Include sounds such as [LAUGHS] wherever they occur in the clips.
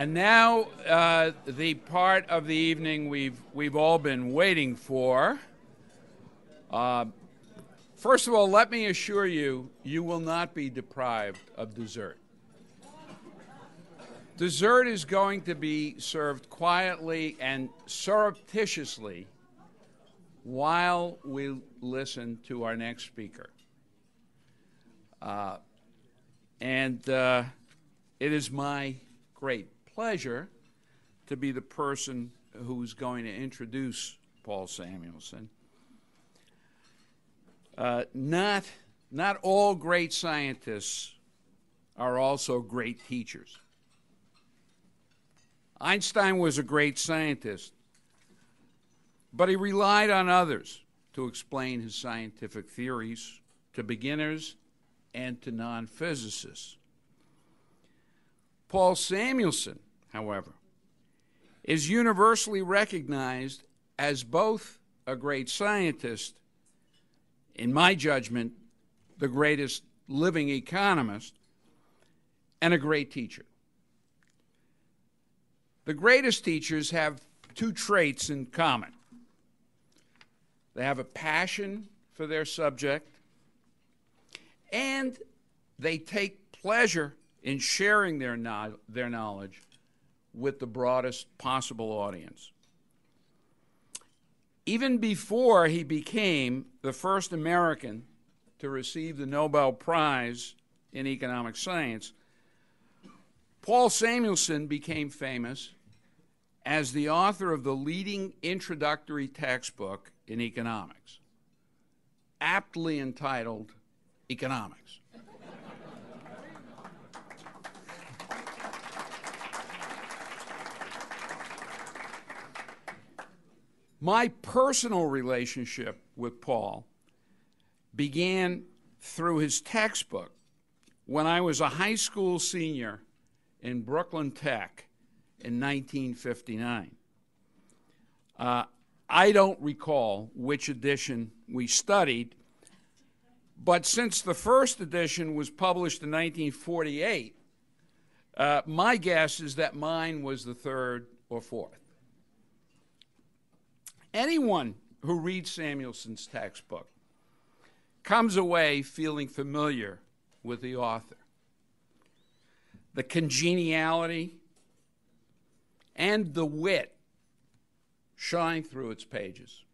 And now, uh, the part of the evening we've, we've all been waiting for. Uh, first of all, let me assure you, you will not be deprived of dessert. Dessert is going to be served quietly and surreptitiously while we listen to our next speaker. Uh, and uh, it is my great pleasure to be the person who's going to introduce Paul Samuelson. Uh, not, not all great scientists are also great teachers. Einstein was a great scientist, but he relied on others to explain his scientific theories to beginners and to non physicists. Paul Samuelson, however, is universally recognized as both a great scientist, in my judgment, the greatest living economist, and a great teacher. The greatest teachers have two traits in common they have a passion for their subject, and they take pleasure in sharing their, no- their knowledge with the broadest possible audience. Even before he became the first American to receive the Nobel Prize in economic science, Paul Samuelson became famous as the author of the leading introductory textbook in economics, aptly entitled Economics. My personal relationship with Paul began through his textbook when I was a high school senior in Brooklyn Tech in 1959. Uh, I don't recall which edition we studied, but since the first edition was published in 1948, uh, my guess is that mine was the third or fourth. Anyone who reads Samuelson's textbook comes away feeling familiar with the author. The congeniality and the wit shine through its pages.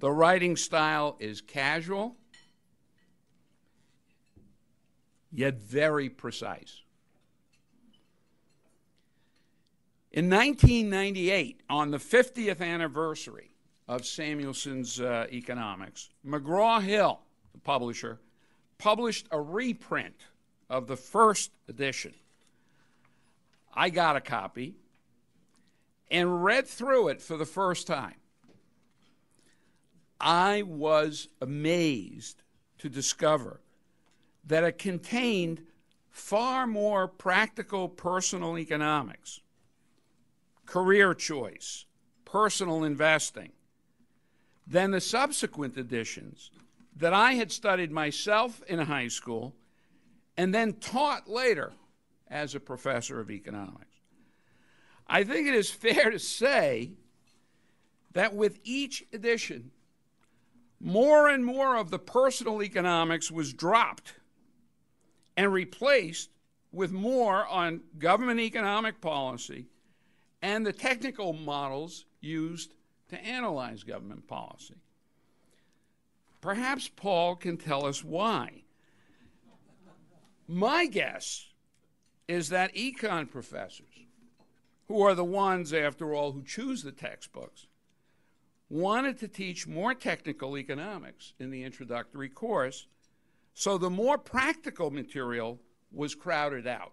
The writing style is casual, yet very precise. In 1998, on the 50th anniversary of Samuelson's uh, Economics, McGraw Hill, the publisher, published a reprint of the first edition. I got a copy and read through it for the first time. I was amazed to discover that it contained far more practical personal economics career choice, personal investing, Then the subsequent editions that I had studied myself in high school and then taught later as a professor of economics. I think it is fair to say that with each edition, more and more of the personal economics was dropped and replaced with more on government economic policy and the technical models used to analyze government policy. Perhaps Paul can tell us why. My guess is that econ professors, who are the ones, after all, who choose the textbooks, wanted to teach more technical economics in the introductory course, so the more practical material was crowded out.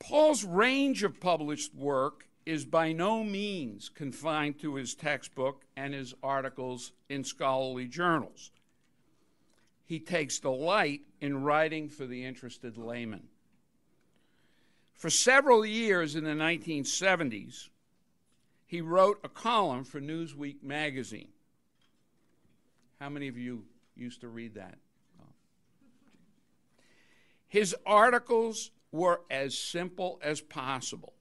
Paul's range of published work is by no means confined to his textbook and his articles in scholarly journals. He takes delight in writing for the interested layman. For several years in the 1970s, he wrote a column for Newsweek magazine. How many of you used to read that? His articles were as simple as possible,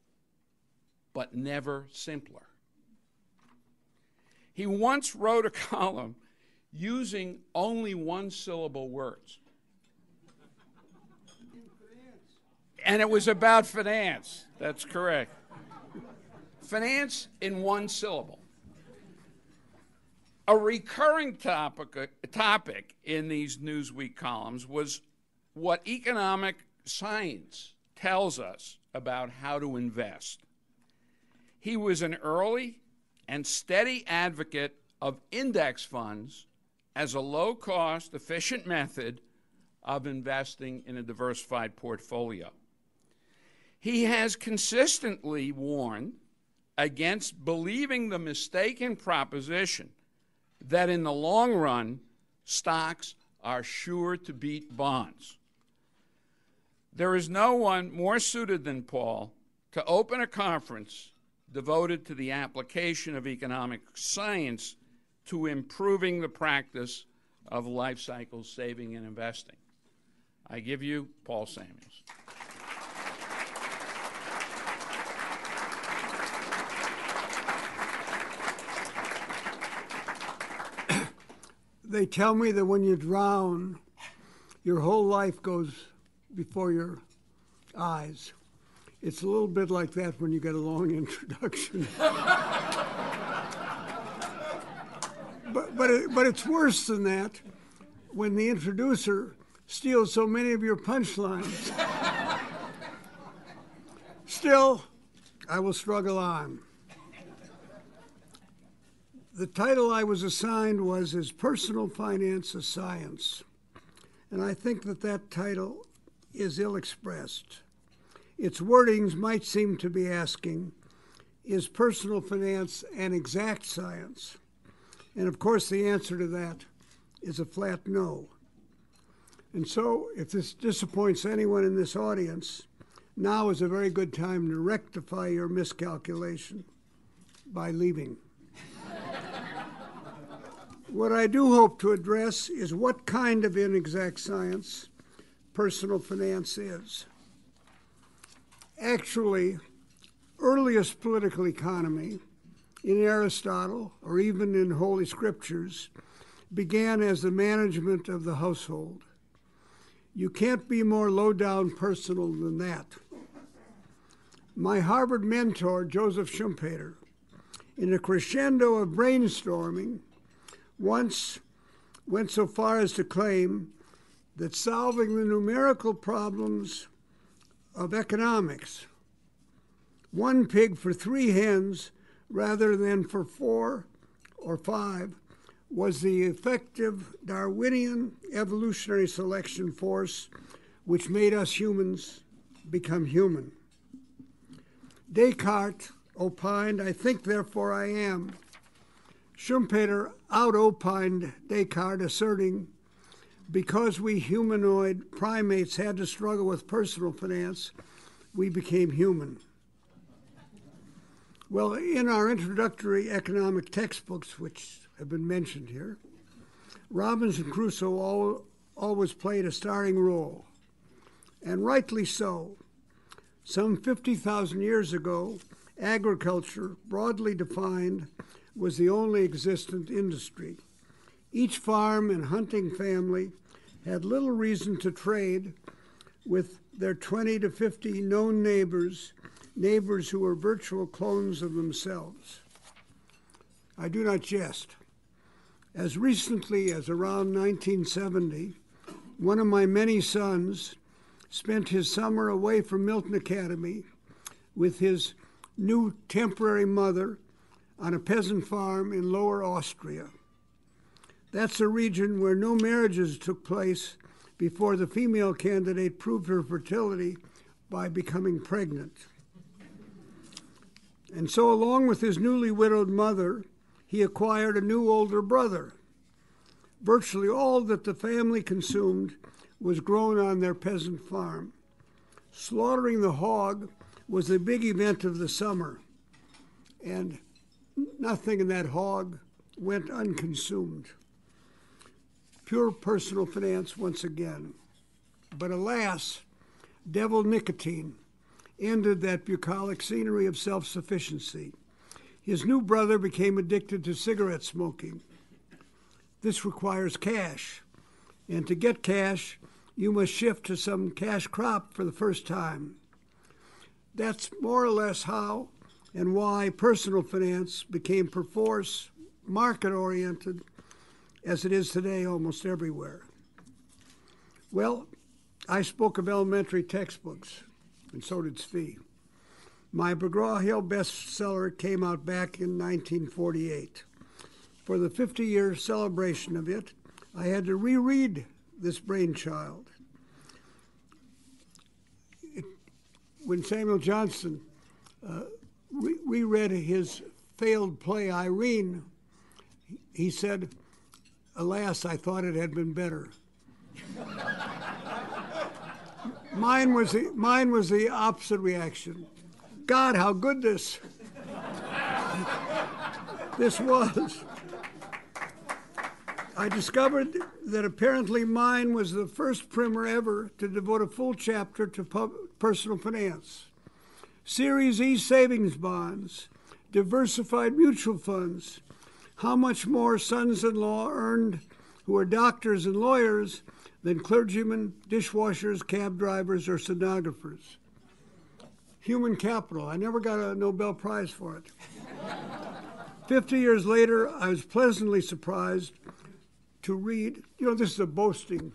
but never simpler. He once wrote a [LAUGHS] column using only one syllable words. And it was about finance. That's correct. finance in one syllable. A recurring topic, topic in these Newsweek columns was what economic science tells us about how to invest. He was an early and steady advocate of index funds as a low cost, efficient method of investing in a diversified portfolio. He has consistently warned against believing the mistaken proposition that in the long run, stocks are sure to beat bonds. There is no one more suited than Paul to open a conference devoted to the application of economic science to improving the practice of life cycle saving and investing. I give you Paul Samuels. They tell me that when you drown, your whole life goes before your eyes. It's a little bit like that when you get a long [LAUGHS] introduction. but, but, it, but it's worse than that when the introducer steals so many of your punchlines. Still, I will struggle on. The title I was assigned was Is Personal Finance a Science? And I think that that title is ill expressed. Its wordings might seem to be asking Is personal finance an exact science? And of course, the answer to that is a flat no. And so, if this disappoints anyone in this audience, now is a very good time to rectify your miscalculation by leaving. what I do hope to address is what kind of inexact science personal finance is. Actually, earliest political economy in Aristotle or even in Holy Scriptures began as the management of the household. You can't be more low down personal than that. My Harvard mentor, Joseph Schumpeter, in a crescendo of brainstorming, once went so far as to claim that solving the numerical problems of economics, one pig for three hens rather than for four or five, was the effective Darwinian evolutionary selection force which made us humans become human. Descartes opined, I think, therefore I am. Schumpeter out opined Descartes, asserting, because we humanoid primates had to struggle with personal finance, we became human. Well, in our introductory economic textbooks, which have been mentioned here, Robinson Crusoe always played a starring role, and rightly so. Some 50,000 years ago, agriculture, broadly defined, was the only existent industry. Each farm and hunting family had little reason to trade with their 20 to 50 known neighbors, neighbors who were virtual clones of themselves. I do not jest. As recently as around 1970, one of my many sons spent his summer away from Milton Academy with his new temporary mother on a peasant farm in Lower Austria. That's a region where no marriages took place before the female candidate proved her fertility by becoming pregnant. And so, along with his newly widowed mother, he acquired a new older brother. Virtually all that the family consumed was grown on their peasant farm. Slaughtering the hog was the big event of the summer, and nothing in that hog went unconsumed pure personal finance once again. But alas, devil nicotine, ended that bucolic scenery of self sufficiency. His new brother became addicted to cigarette smoking. This requires cash, and to get cash, you must shift to some cash crop for the first time. That's more or less how and why personal finance became perforce market oriented as it is today almost everywhere. Well, I spoke of elementary textbooks, and so did Zvi. My McGraw Hill bestseller came out back in 1948. For the 50 year celebration of it, I had to reread this brainchild. It, when Samuel Johnson uh, re- reread his failed play Irene, he said, Alas, I thought it had been better. mine, was the, mine was the opposite reaction. God, how good this this was. I discovered that apparently mine was the first primer ever to devote a full chapter to personal finance. Series E savings bonds, diversified mutual funds, how much more sons in law earned who are doctors and lawyers than clergymen, dishwashers, cab drivers, or stenographers. Human capital. I never got a Nobel Prize for it. Fifty years later, I was pleasantly surprised to read. You know, this is a boasting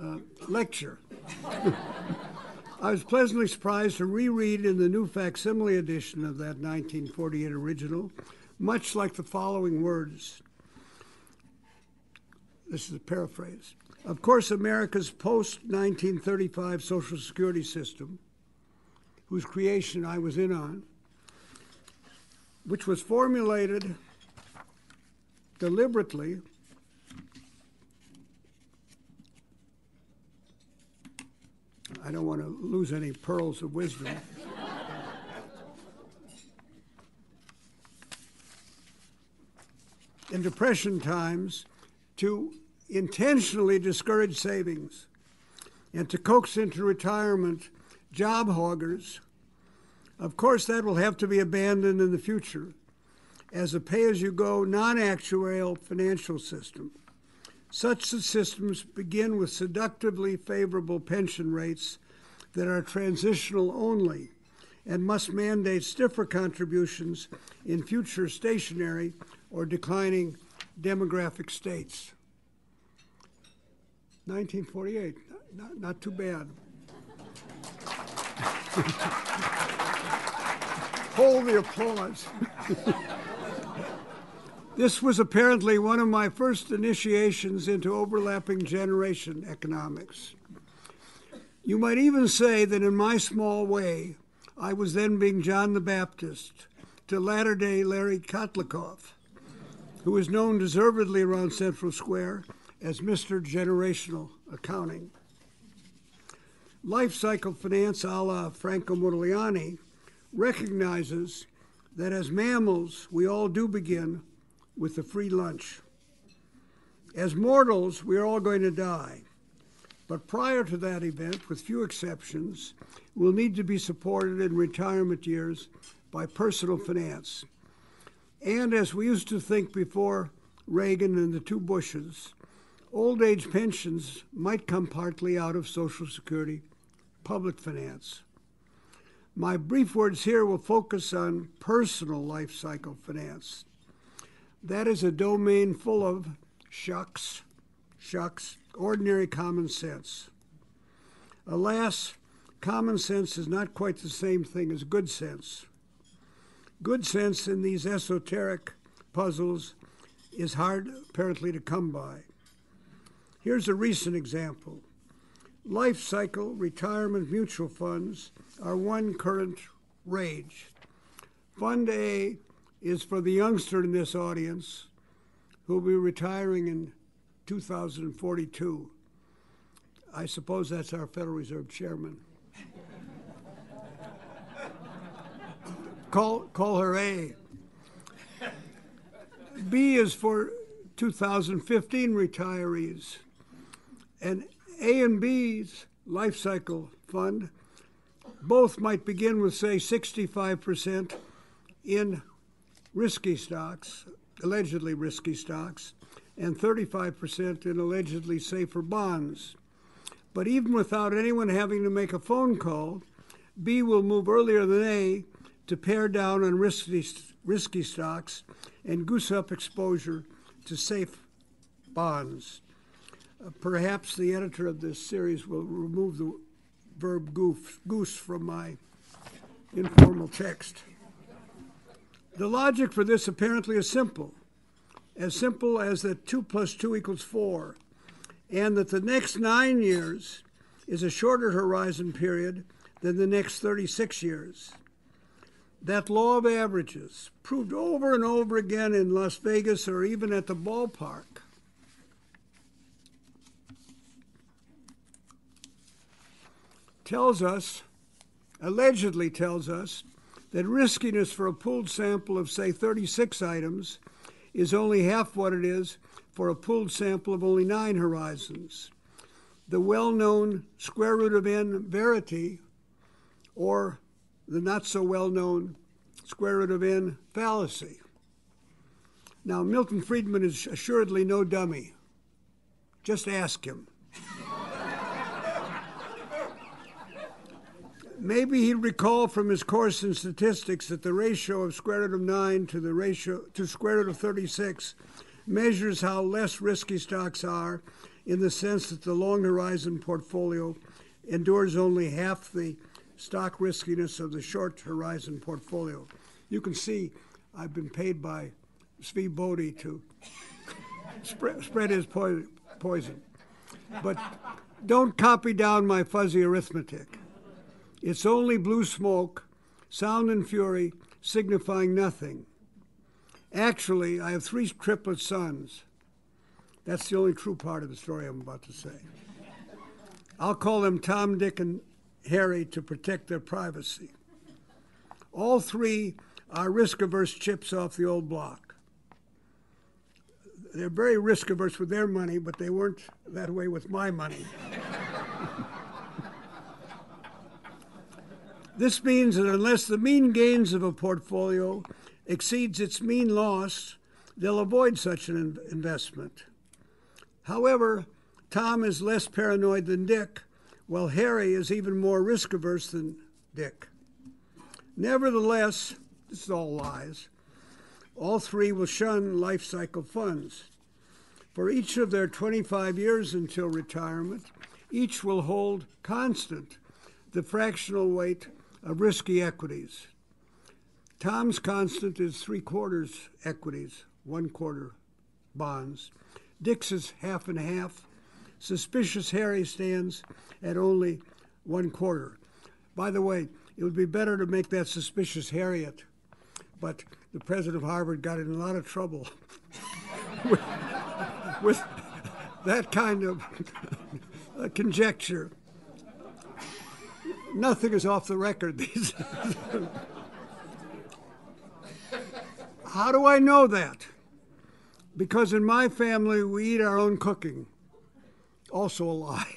uh, lecture. [LAUGHS] I was pleasantly surprised to reread in the new facsimile edition of that 1948 original much like the following words. This is a paraphrase. Of course, America's post 1935 Social Security system, whose creation I was in on, which was formulated deliberately I don't want to lose any pearls of wisdom. In Depression times to intentionally discourage savings and to coax into retirement job hoggers. Of course, that will have to be abandoned in the future as a pay as you go non actuarial financial system. Such systems begin with seductively favorable pension rates that are transitional only and must mandate stiffer contributions in future stationary or declining demographic states. 1948, not, not too bad. [LAUGHS] Hold the applause. [LAUGHS] this was apparently one of my first initiations into overlapping generation economics. You might even say that in my small way, I was then being John the Baptist to latter day Larry Kotlikoff who is known deservedly around Central Square as Mr. Generational Accounting. Life cycle finance a la Franco Modigliani recognizes that as mammals, we all do begin with a free lunch. As mortals, we are all going to die. But prior to that event, with few exceptions, we'll need to be supported in retirement years by personal finance. And as we used to think before Reagan and the two Bushes, old age pensions might come partly out of Social Security public finance. My brief words here will focus on personal life cycle finance. That is a domain full of shucks, shucks, ordinary common sense. Alas, common sense is not quite the same thing as good sense. Good sense in these esoteric puzzles is hard, apparently, to come by. Here's a recent example life cycle retirement mutual funds are one current rage. Fund A is for the youngster in this audience who will be retiring in 2042. I suppose that's our Federal Reserve chairman. Call, call her A. B is for 2015 retirees. And A and B's life cycle fund, both might begin with, say, 65% in risky stocks, allegedly risky stocks, and 35% in allegedly safer bonds. But even without anyone having to make a phone call, B will move earlier than A to pare down on risky, risky stocks and goose up exposure to safe bonds. Uh, perhaps the editor of this series will remove the verb goof, goose from my informal text. The logic for this apparently is simple as simple as that 2 plus 2 equals 4, and that the next nine years is a shorter horizon period than the next 36 years. That law of averages, proved over and over again in Las Vegas or even at the ballpark, tells us, allegedly tells us, that riskiness for a pooled sample of, say, 36 items is only half what it is for a pooled sample of only nine horizons. The well known square root of n verity, or the not so well known square root of n fallacy. Now, Milton Friedman is assuredly no dummy. Just ask him. Maybe he'd recall from his course in statistics that the ratio of square root of 9 to the ratio to square root of 36 measures how less risky stocks are in the sense that the long horizon portfolio endures only half the stock riskiness of the short horizon portfolio. You can see I've been paid by Zvi Bodie to [LAUGHS] spread, spread his poison. But don't copy down my fuzzy arithmetic. It's only blue smoke, sound and fury, signifying nothing. Actually, I have three triplet sons. That's the only true part of the story I'm about to say. I'll call them Tom, Dick, and Harry to protect their privacy. All three are risk averse chips off the old block. They're very risk averse with their money, but they weren't that way with my money. [LAUGHS] This means that unless the mean gains of a portfolio exceeds its mean loss, they'll avoid such an investment. However, Tom is less paranoid than Dick, while Harry is even more risk averse than Dick. Nevertheless, this is all lies. All three will shun life cycle funds. For each of their 25 years until retirement, each will hold constant the fractional weight of risky equities. Tom's constant is three quarters equities, one quarter bonds. Dick's is half and half. Suspicious Harry stands at only one quarter. By the way, it would be better to make that suspicious Harriet, but the president of Harvard got in a lot of trouble [LAUGHS] with, with that kind of [LAUGHS] conjecture nothing is off the record [LAUGHS] these days. How do I know that? Because in my family, we eat our own cooking. Also a lie.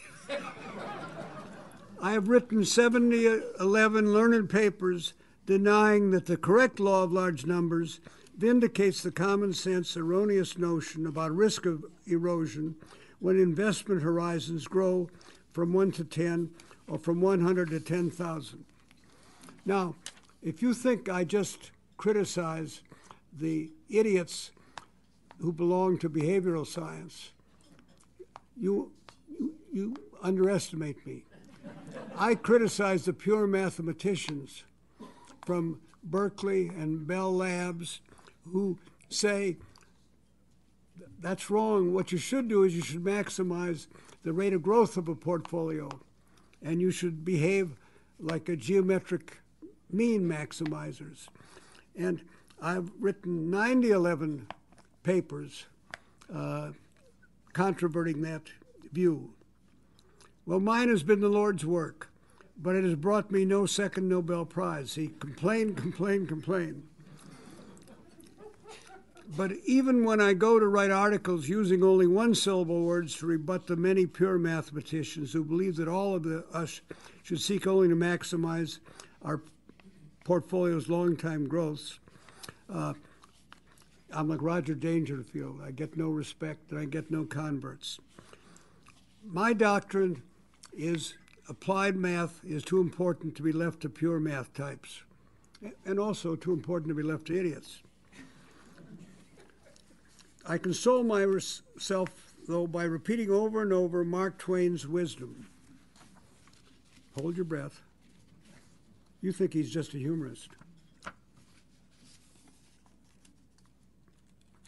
I have written 70, 11 learned papers denying that the correct law of large numbers vindicates the common sense erroneous notion about risk of erosion when investment horizons grow from 1 to 10 or from 100 to 10,000. Now, if you think I just criticize the idiots who belong to behavioral science, you, you, you underestimate me. I criticize the pure mathematicians from Berkeley and Bell Labs who say that's wrong. What you should do is you should maximize the rate of growth of a portfolio and you should behave like a geometric mean maximizers. And I've written 9011 papers uh, controverting that view. Well, mine has been the Lord's work, but it has brought me no second Nobel Prize. He complained, complained, complained. But even when I go to write articles using only one syllable words to rebut the many pure mathematicians who believe that all of the, us should seek only to maximize our portfolio's long-time growths, uh, I'm like Roger Dangerfield. I get no respect and I get no converts. My doctrine is applied math is too important to be left to pure math types, and also too important to be left to idiots. I console myself, though, by repeating over and over Mark Twain's wisdom. Hold your breath. You think he's just a humorist.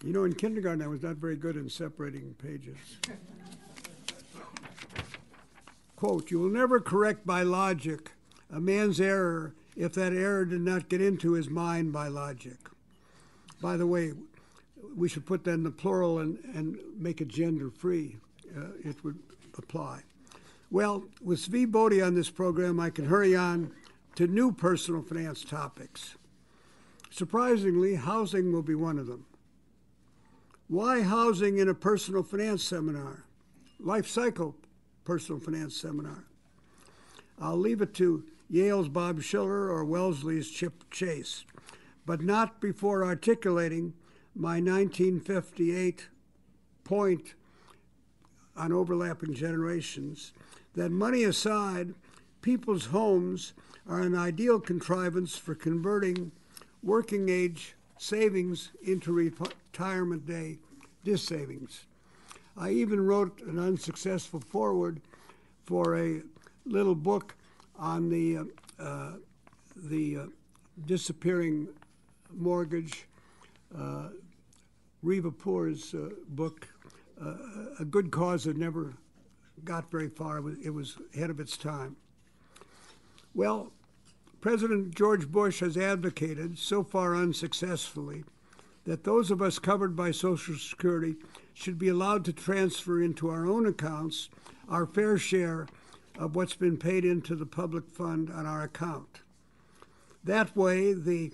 You know, in kindergarten, I was not very good in separating pages. Quote, you will never correct by logic a man's error if that error did not get into his mind by logic. By the way, we should put that in the plural and, and make it gender free. Uh, it would apply. Well, with Zvi Bodie on this program, I can hurry on to new personal finance topics. Surprisingly, housing will be one of them. Why housing in a personal finance seminar? Life cycle personal finance seminar. I'll leave it to Yale's Bob Shiller or Wellesley's Chip Case, but not before articulating my 1958 point on overlapping generations that money aside, people's homes are an ideal contrivance for converting working age savings into retirement day savings. I even wrote an unsuccessful foreword for a little book on the uh, uh, the uh, disappearing mortgage. Uh, Reva Poor's uh, book, uh, A Good Cause That Never Got Very Far. It was ahead of its time. Well, President George Bush has advocated, so far unsuccessfully, that those of us covered by Social Security should be allowed to transfer into our own accounts our fair share of what's been paid into the public fund on our account. That way, the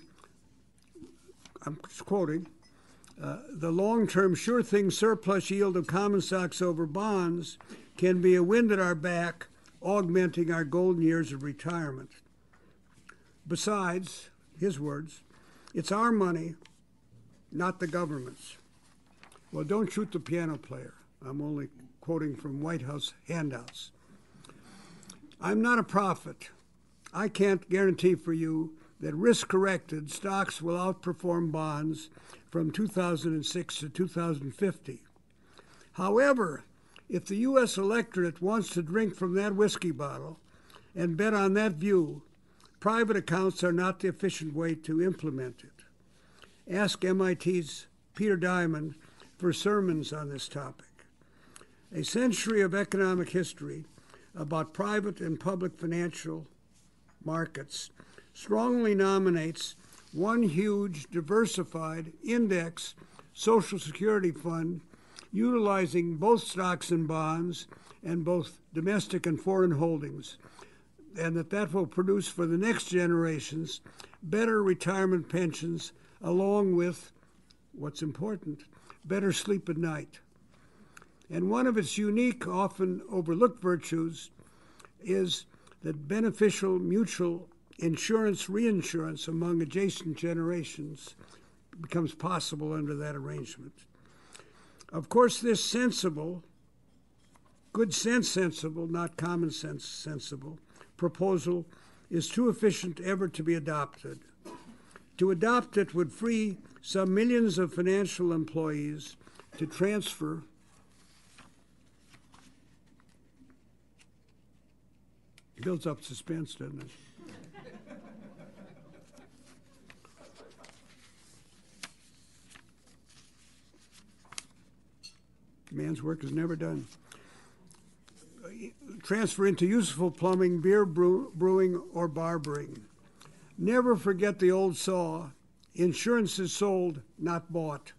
I'm quoting uh, the long term sure thing surplus yield of common stocks over bonds can be a wind at our back, augmenting our golden years of retirement. Besides, his words, it's our money, not the government's. Well, don't shoot the piano player. I'm only quoting from White House handouts. I'm not a prophet. I can't guarantee for you that risk corrected stocks will outperform bonds from 2006 to 2050. However, if the U.S. electorate wants to drink from that whiskey bottle and bet on that view, private accounts are not the efficient way to implement it. Ask MIT's Peter Diamond for sermons on this topic. A century of economic history about private and public financial markets strongly nominates one huge diversified index Social Security fund utilizing both stocks and bonds and both domestic and foreign holdings and that that will produce for the next generations better retirement pensions along with what's important better sleep at night. And one of its unique, often overlooked virtues is that beneficial mutual insurance reinsurance among adjacent generations becomes possible under that arrangement. Of course, this sensible, good sense sensible, not common sense sensible, proposal is too efficient ever to be adopted. To adopt it would free some millions of financial employees to transfer builds up suspense, doesn't it? Man's work is never done. Transfer into useful plumbing, beer brew, brewing, or barbering. Never forget the old saw insurance is sold, not bought.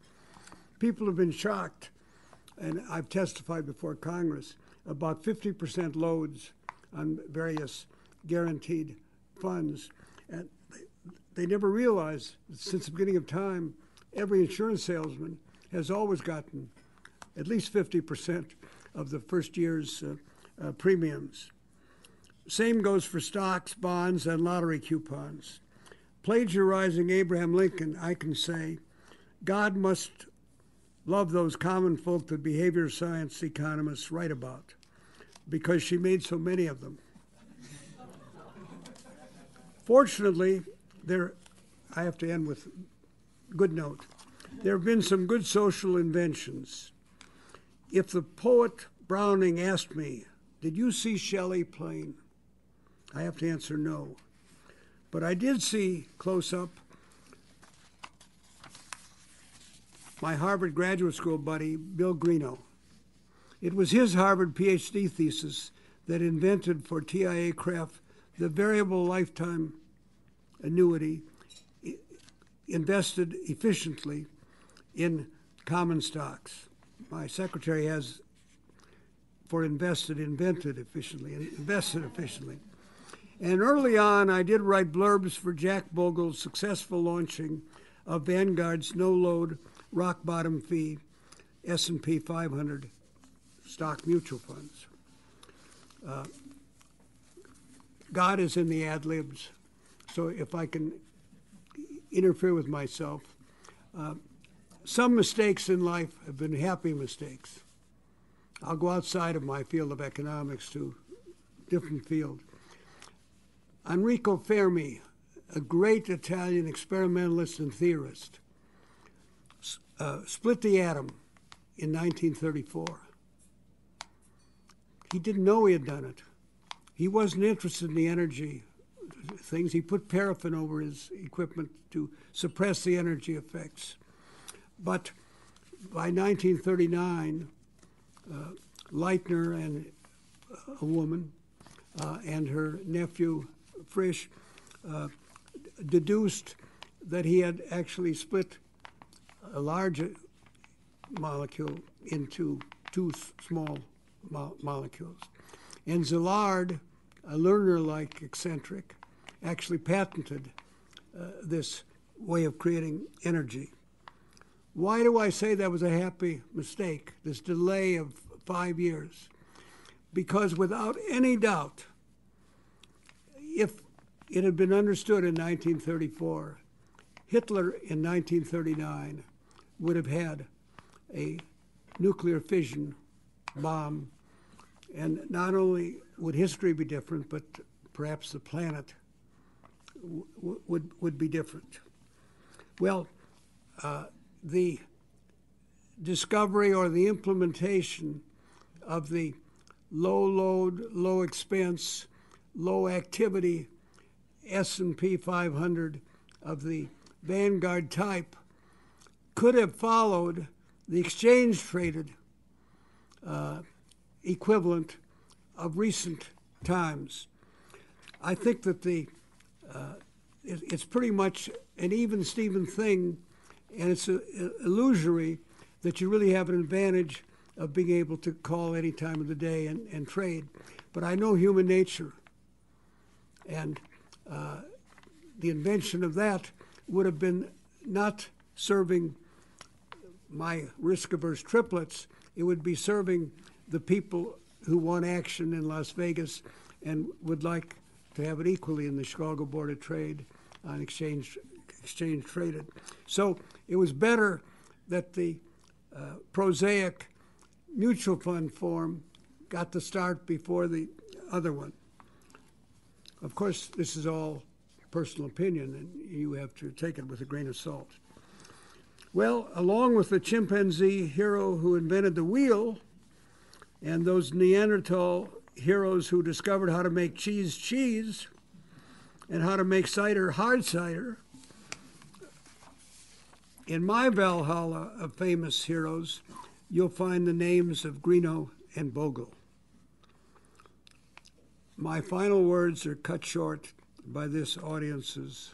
People have been shocked, and I've testified before Congress about 50% loads on various guaranteed funds. And they, never realized since the beginning of time, every insurance salesman has always gotten at least 50% of the first year's uh, uh, premiums. Same goes for stocks, bonds, and lottery coupons. Plagiarizing Abraham Lincoln, I can say, God must love those common folk that behavior science economists write about because she made so many of them. Fortunately, there, I have to end with good note. There have been some good social inventions. If the poet Browning asked me, Did you see Shelley playing? I have to answer no. But I did see close up my Harvard graduate school buddy, Bill Greenough. It was his Harvard PhD thesis that invented for TIAA-CREF the variable lifetime annuity invested efficiently in common stocks. My secretary has for invested, invented efficiently, and invested efficiently. And early on, I did write blurbs for Jack Bogle's successful launching of Vanguard's no-load rock bottom fee S&P 500 stock mutual funds. Uh, God is in the ad libs, so if I can interfere with myself, uh, some mistakes in life have been happy mistakes. I'll go outside of my field of economics to different field. Enrico Fermi, a great Italian experimentalist and theorist, uh, split the atom in 1934. He didn't know he had done it. He wasn't interested in the energy things. He put paraffin over his equipment to suppress the energy effects. But by 1939, uh, Meitner and a woman uh, and her nephew Frisch uh, deduced that he had actually split a large molecule into two small mo molecules. And Szilard, a learner-like eccentric, actually patented uh, this way of creating energy. Why do I say that was a happy mistake, this delay of five years? Because without any doubt, if it had been understood in 1934, Hitler in 1939 would have had a nuclear fission bomb, and not only would history be different, but perhaps the planet would, would be different. Well, uh, the discovery or the implementation of the low load, low expense, low activity S&P 500 of the Vanguard type could have followed the exchange traded uh, equivalent of recent times. I think that the uh, it, it's pretty much an even Steven thing, and it's a, a illusory that you really have an advantage of being able to call any time of the day and, and trade. But I know human nature, and uh, the invention of that would have been not serving my risk averse triplets, it would be serving the people who want action in Las Vegas and would like to have it equally in the Chicago Board of Trade on exchange exchange traded. So it was better that the uh, prosaic mutual fund form got the start before the other one. Of course, this is all personal opinion, and you have to take it with a grain of salt. Well, along with the chimpanzee hero who invented the wheel and those Neanderthal heroes who discovered how to make cheese cheese and how to make cider hard cider, in my Valhalla of famous heroes, you'll find the names of Greenough and Bogle. My final words are cut short by this audience's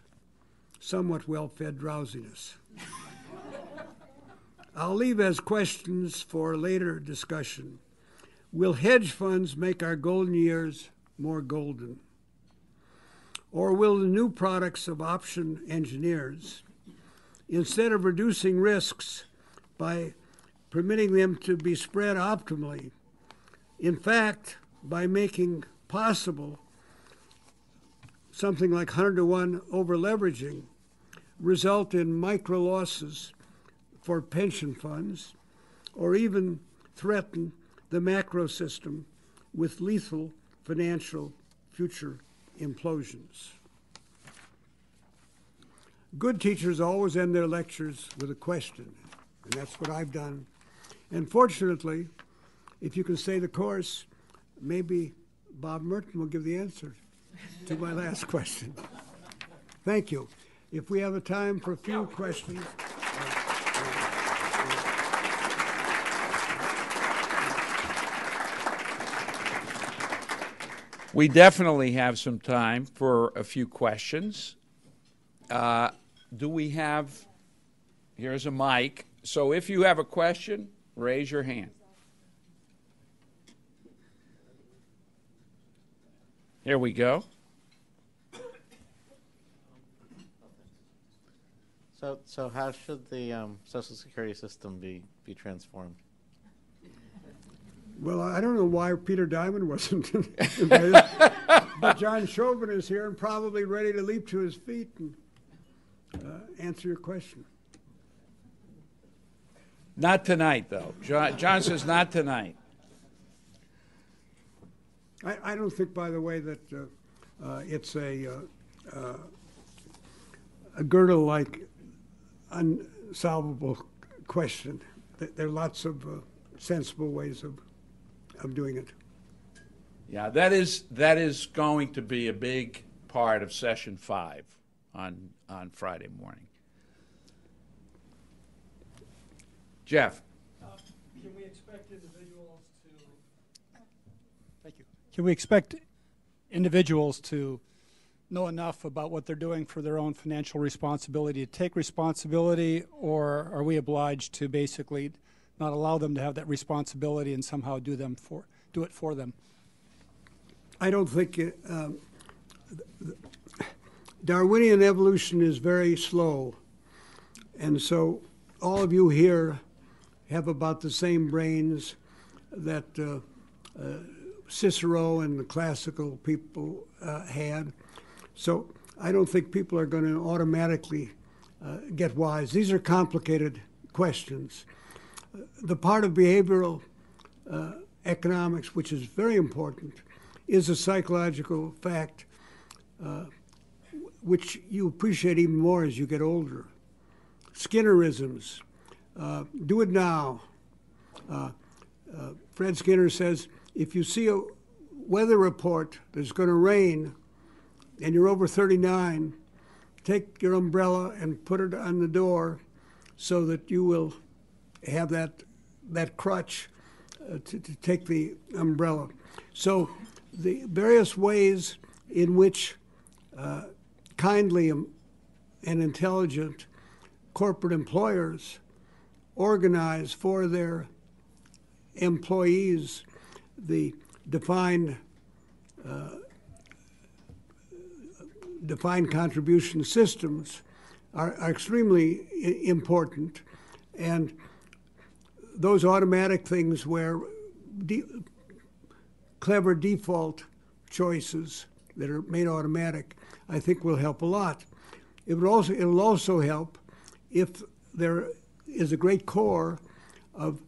somewhat well fed drowsiness. I'll leave as questions for later discussion. Will hedge funds make our golden years more golden? Or will the new products of option engineers instead of reducing risks by permitting them to be spread optimally. In fact, by making possible something like 100 to 1 over leveraging, result in micro losses for pension funds, or even threaten the macro system with lethal financial future implosions. Good teachers always end their lectures with a question, and that's what I've done. And fortunately, if you can stay the course, maybe Bob Merton will give the answer to my last [LAUGHS] question. Thank you. If we have a time for a few questions. We definitely have some time for a few questions. Uh, do we have? Here's a mic. So if you have a question, raise your hand. Here we go. So, so how should the um, Social Security system be, be transformed? Well, I don't know why Peter Diamond wasn't [LAUGHS] invited, but John Shoven is here and probably ready to leap to his feet and uh, answer your question. Not tonight, though. John, John says not tonight. I, I don't think, by the way, that uh, uh, it's a, uh, uh a Gödel-like unsolvable question. There are lots of uh, sensible ways of, of doing it. Yeah, that is that is going to be a big part of session five on on Friday morning. Jeff. Uh, can we expect individuals to? Thank you. Can we expect individuals to know enough about what they're doing for their own financial responsibility to take responsibility, or are we obliged to basically not allow them to have that responsibility and somehow do them for do it for them? I don't think it, um, Darwinian evolution is very slow, and so all of you here have about the same brains that uh, uh, Cicero and the classical people uh, had. So I don't think people are going to automatically uh, get wise. These are complicated questions. The part of behavioral uh, economics, which is very important, is a psychological fact uh, which you appreciate even more as you get older. Skinnerisms, uh, do it now. Uh, uh, Fred Skinner says if you see a weather report that's going to rain and you're over 39, take your umbrella and put it on the door so that you will have that, that crutch uh, to, to take the umbrella. So, the various ways in which uh, kindly and intelligent corporate employers organize for their employees the defined uh, defined contribution systems are, are extremely important, and those automatic things where de- clever default choices that are made automatic, I think will help a lot. It would also it'll also help if there is a great core of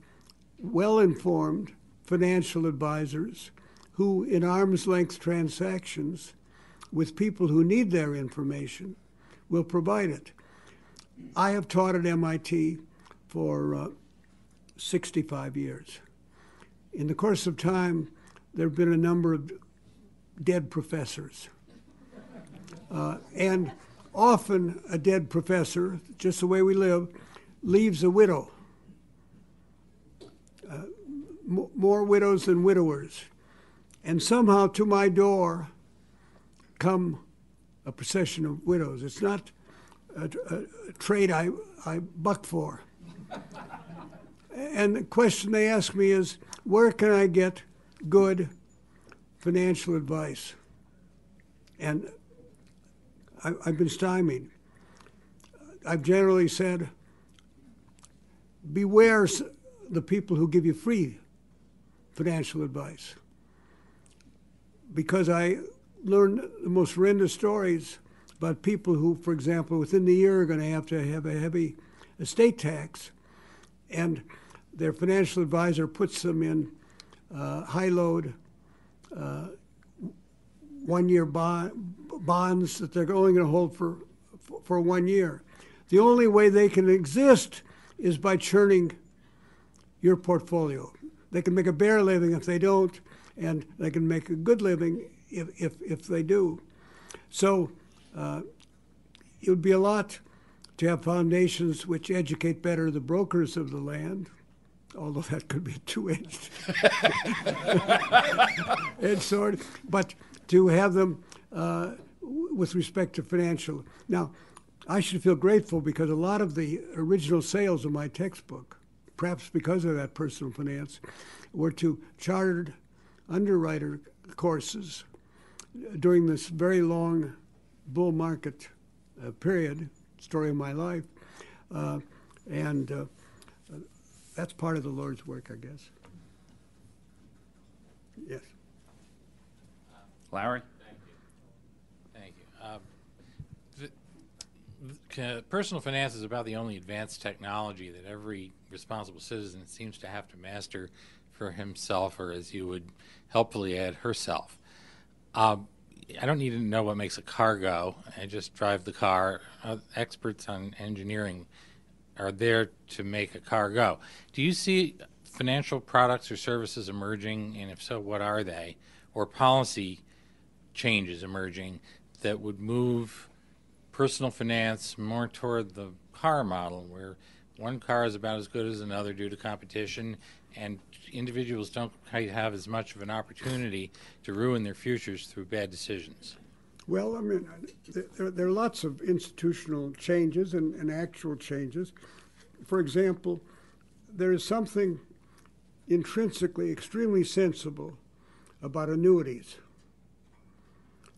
well-informed financial advisors who, in arm's length transactions, with people who need their information will provide it. I have taught at MIT for uh, 65 years. In the course of time, there have been a number of dead professors. Uh, and often a dead professor, just the way we live, leaves a widow. Uh, more widows than widowers. And somehow to my door, come a procession of widows. It's not a, a, a trade I, I buck for. and the question they ask me is where can I get good financial advice? And I, have been stymied. I've generally said, beware the people who give you free financial advice. Because I learned the most horrendous stories about people who, for example, within the year are going to have to have a heavy estate tax, and their financial advisor puts them in uh, high load one year bond, bonds that they're only going to hold for, for one year. The only way they can exist is by churning your portfolio. They can make a bare living if they don't, and they can make a good living if, if, if they do. So uh, it would be a lot to have foundations which educate better the brokers of the land, although that could be a two-edged edged sword, but to have them uh, w- with respect to financial. Now, I should feel grateful because a lot of the original sales of my textbook, perhaps because of that personal finance, were to chartered underwriter courses during this very long bull market uh, period, story of my life, uh, and uh, that's part of the Lord's work, I guess. Yes. Larry? Thank you. Um, th- th- ca- Personal finance is about the only advanced technology that every responsible citizen seems to have to master for himself, or as you would helpfully add, herself. Um, I don't need to know what makes a car go. I just drive the car. Uh, experts on engineering are there to make a car go. Do you see financial products or services emerging, and if so, what are they, or policy changes emerging that would move personal finance more toward the car model, where one car is about as good as another due to competition, and individuals don't quite have as much of an opportunity to ruin their futures through bad decisions. Well, I mean, there, there are lots of institutional changes and, and actual changes. For example, there is something intrinsically extremely sensible about annuities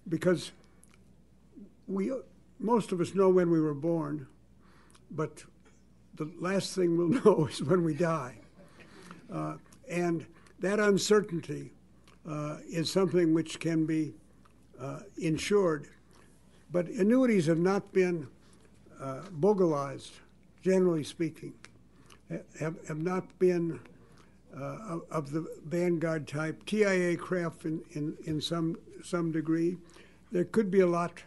because we most of us know when we were born, but the last thing we'll [LAUGHS] know is when we die. Uh, and that uncertainty uh, is something which can be uh, insured. But annuities have not been uh, Bogleized, generally speaking, have, have not been uh, of, the Vanguard type. TIAA-CREF in, in, in some, some degree. There could be a lot,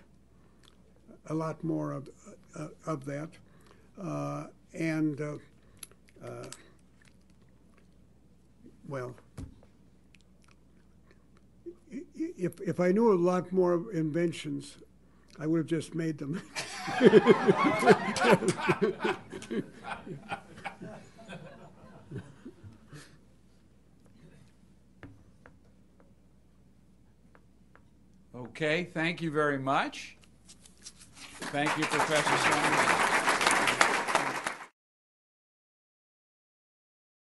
a lot more of, uh, of that. Uh, and, uh, uh, well, if, if I knew a lot more inventions, I would have just made them. [LAUGHS] Okay, thank you very much. Thank you, Professor.